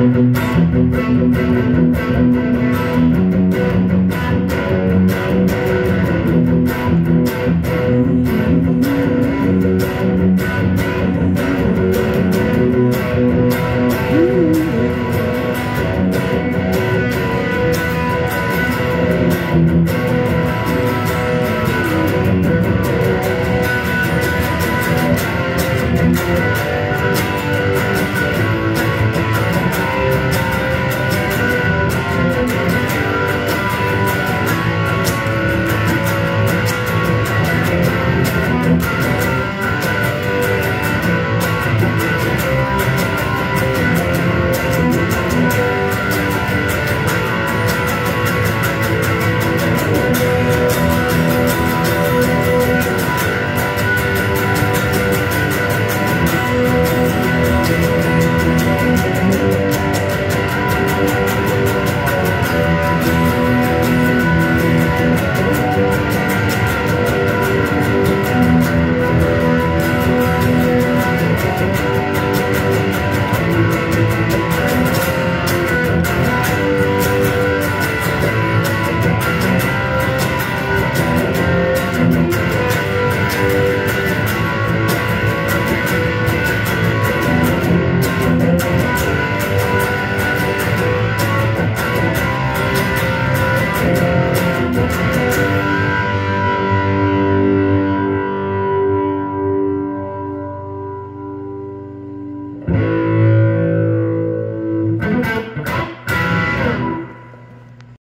thank you. Música